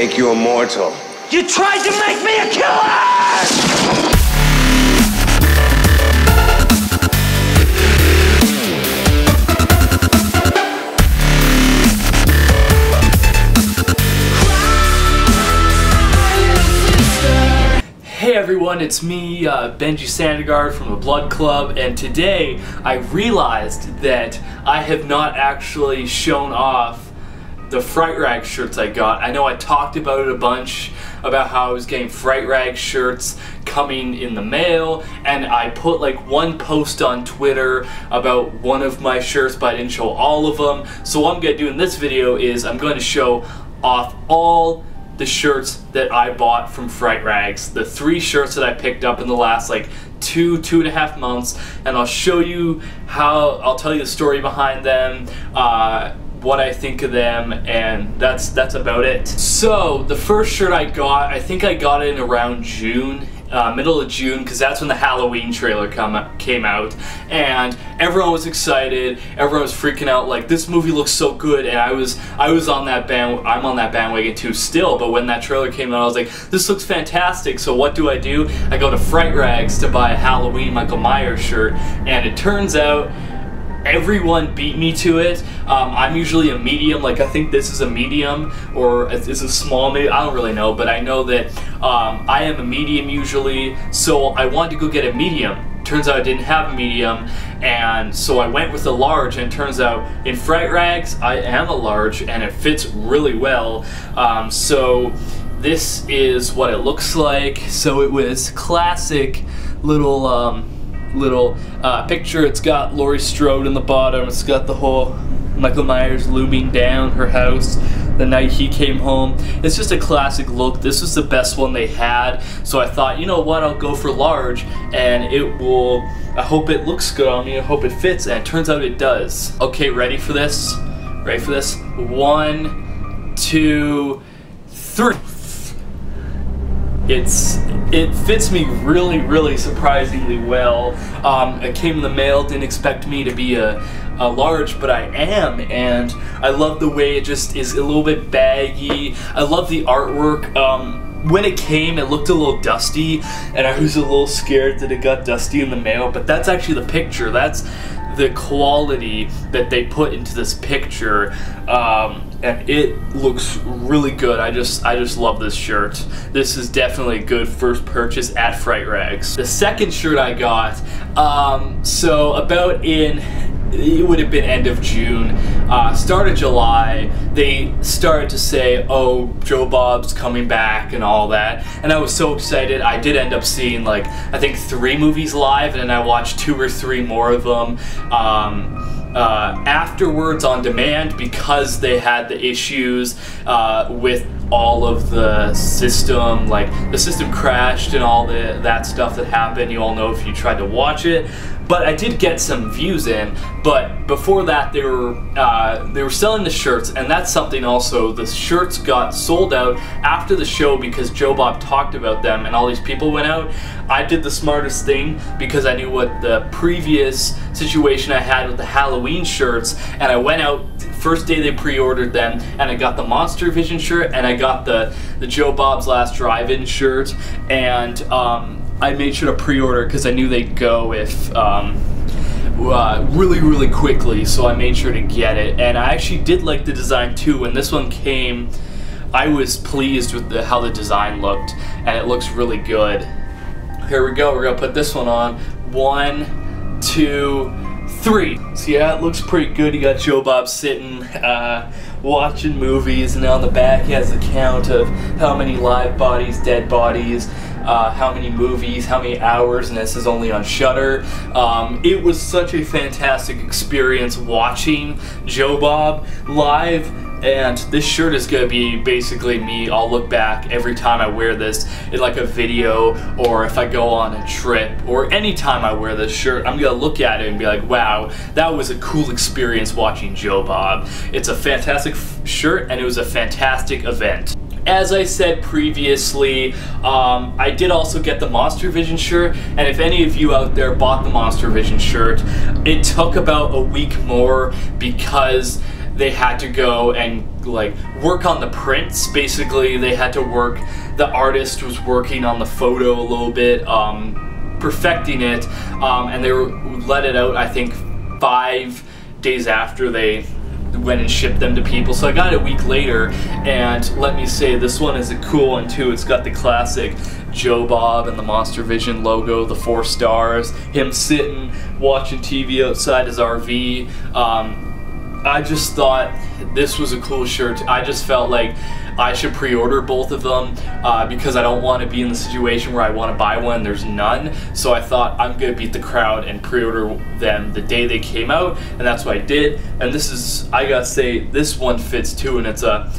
make you immortal. You tried to make me a killer! Hey everyone, it's me, uh, Benji Sandegard from the Blood Club, and today I realized that I have not actually shown off the Fright Rag shirts I got. I know I talked about it a bunch, about how I was getting Fright Rag shirts coming in the mail, and I put like one post on Twitter about one of my shirts, but I didn't show all of them. So what I'm going to do in this video is I'm going to show off all the shirts that I bought from Fright Rags. The three shirts that I picked up in the last like two, two and a half months. And I'll show you how, I'll tell you the story behind them, uh, what I think of them, and that's that's about it. So the first shirt I got, I think I got it in around June, uh, middle of June, because that's when the Halloween trailer come, came out, and everyone was excited. Everyone was freaking out, like this movie looks so good, and I was I was on that band. I'm on that bandwagon too still. But when that trailer came out, I was like, this looks fantastic. So what do I do? I go to Fright Rags to buy a Halloween Michael Myers shirt, and it turns out everyone beat me to it. Um, I'm usually a medium, like I think this is a medium or is a small medium, I don't really know, but I know that um, I am a medium usually, so I wanted to go get a medium. Turns out I didn't have a medium, and so I went with a large, and turns out in Fright Rags, I am a large, and it fits really well. Um, so this is what it looks like. So it was classic little um, little uh, picture. It's got Laurie Strode in the bottom. It's got the whole Michael Myers looming down her house the night he came home. It's just a classic look. This was the best one they had. So I thought, you know what, I'll go for large and it will, I hope it looks good on me. I hope it fits and it turns out it does. Okay, ready for this? Ready for this? One, two, three. It's it fits me really, really surprisingly well. Um, it came in the mail, didn't expect me to be a, a large, but I am, and I love the way it just is a little bit baggy. I love the artwork. Um, when it came, it looked a little dusty, and I was a little scared that it got dusty in the mail, but that's actually the picture. That's the quality that they put into this picture um, and it looks really good I just I just love this shirt this is definitely a good first purchase at Fright Rags the second shirt I got um, so about in it would have been end of June, uh, start of July, they started to say, oh, Joe Bob's coming back and all that. And I was so excited. I did end up seeing like, I think three movies live and then I watched two or three more of them. Um, uh, afterwards on demand because they had the issues uh, with all of the system like the system crashed and all the that stuff that happened. You all know if you tried to watch it but I did get some views in. But before that, they were uh, they were selling the shirts, and that's something also. The shirts got sold out after the show because Joe Bob talked about them, and all these people went out. I did the smartest thing because I knew what the previous situation I had with the Halloween shirts, and I went out first day they pre-ordered them and I got the Monster Vision shirt and I got the the Joe Bob's Last Drive-In shirt and um, I made sure to pre-order because I knew they'd go if um, uh, really, really quickly. So I made sure to get it, and I actually did like the design too. When this one came, I was pleased with the, how the design looked, and it looks really good. Here we go. We're gonna put this one on. One, two, three. So yeah, it looks pretty good. You got Joe Bob sitting, uh, watching movies, and on the back he has the count of how many live bodies, dead bodies, uh, how many movies, how many hours, and this is only on Shudder. Um, it was such a fantastic experience watching Joe Bob live and this shirt is gonna be basically me. I'll look back every time I wear this in like a video or if I go on a trip or anytime I wear this shirt, I'm gonna look at it and be like, wow, that was a cool experience watching Joe Bob. It's a fantastic shirt and it was a fantastic event. As I said previously, um, I did also get the Monster Vision shirt, and if any of you out there bought the Monster Vision shirt, it took about a week more because they had to go and like work on the prints. Basically, they had to work. The artist was working on the photo a little bit, um, perfecting it, um, and they were, let it out. I think five days after they went and shipped them to people. So I got it a week later, and let me say, this one is a cool one too. It's got the classic Joe Bob and the Monster Vision logo, the four stars, him sitting watching TV outside his RV. Um, I just thought this was a cool shirt. I just felt like I should pre-order both of them uh, because I don't want to be in the situation where I want to buy one there's none. So I thought I'm gonna beat the crowd and pre-order them the day they came out, and that's what I did. And this is, I gotta say, this one fits too, and it's a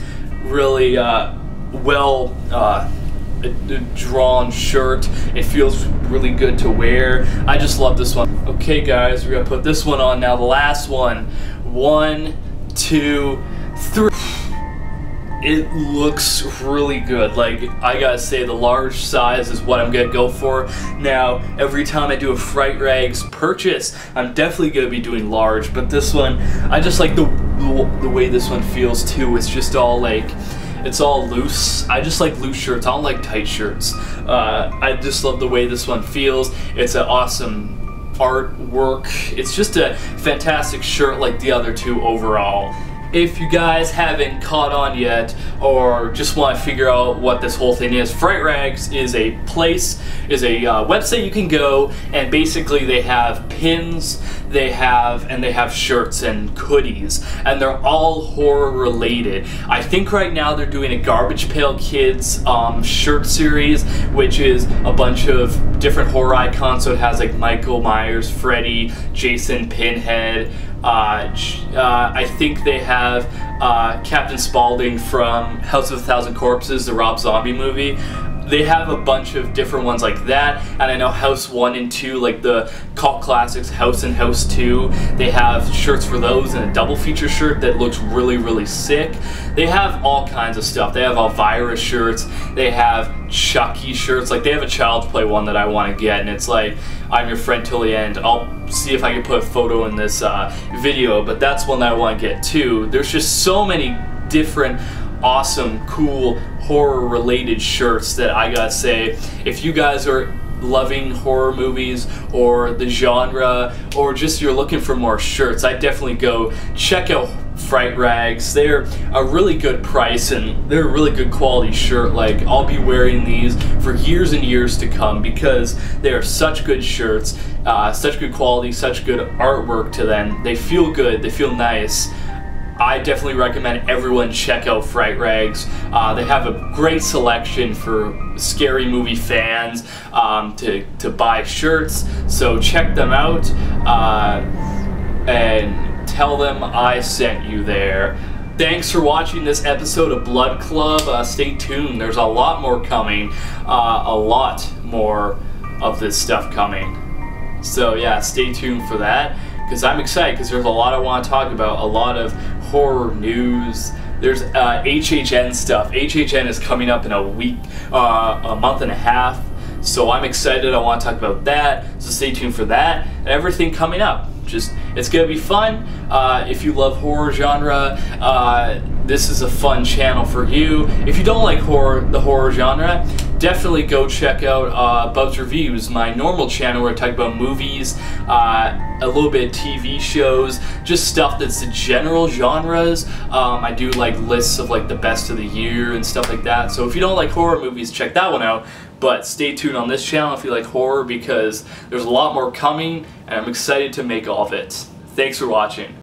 really uh, well. Uh, drawn shirt. It feels really good to wear. I just love this one. Okay guys, we're gonna put this one on now. The last one. One, two, three. It looks really good. Like, I gotta say, the large size is what I'm gonna go for. Now, every time I do a Fright Rags purchase, I'm definitely gonna be doing large, but this one, I just like the, the way this one feels too. It's just all like, it's all loose. I just like loose shirts. I don't like tight shirts. Uh, I just love the way this one feels. It's an awesome artwork. It's just a fantastic shirt like the other two overall. If you guys haven't caught on yet or just want to figure out what this whole thing is, Fright Rags is a place, is a uh, website you can go and basically they have pins, they have, and they have shirts and hoodies and they're all horror related. I think right now they're doing a Garbage Pail Kids um, shirt series which is a bunch of different horror icons so it has like Michael Myers, Freddy, Jason, Pinhead, uh, uh, I think they have uh, Captain Spaulding from House of a Thousand Corpses, the Rob Zombie movie. They have a bunch of different ones like that, and I know House 1 and 2, like the cult classics House and House 2, they have shirts for those and a double feature shirt that looks really, really sick. They have all kinds of stuff. They have Elvira shirts, they have Chucky shirts, like they have a Child's Play one that I want to get, and it's like, I'm your friend till the end. I'll see if I can put a photo in this uh, video, but that's one that I want to get too. There's just so many different awesome, cool, horror related shirts that I gotta say, if you guys are loving horror movies or the genre or just you're looking for more shirts, I definitely go check out Fright Rags. They're a really good price and they're a really good quality shirt. Like I'll be wearing these for years and years to come because they are such good shirts, uh, such good quality, such good artwork to them. They feel good, they feel nice. I definitely recommend everyone check out Fright Rags. Uh, they have a great selection for scary movie fans um, to, to buy shirts, so check them out. Uh, and tell them I sent you there. Thanks for watching this episode of Blood Club. Uh, stay tuned, there's a lot more coming. Uh, a lot more of this stuff coming. So yeah, stay tuned for that because I'm excited because there's a lot I want to talk about, a lot of horror news. There's uh, HHN stuff. HHN is coming up in a week, uh, a month and a half. So I'm excited. I want to talk about that. So stay tuned for that everything coming up just it's gonna be fun uh, if you love horror genre uh, this is a fun channel for you if you don't like horror the horror genre definitely go check out uh, Bub's Reviews my normal channel where I talk about movies uh, a little bit of TV shows just stuff that's the general genres um, I do like lists of like the best of the year and stuff like that so if you don't like horror movies check that one out but stay tuned on this channel if you like horror because there's a lot more coming and I'm excited to make all of it. Thanks for watching.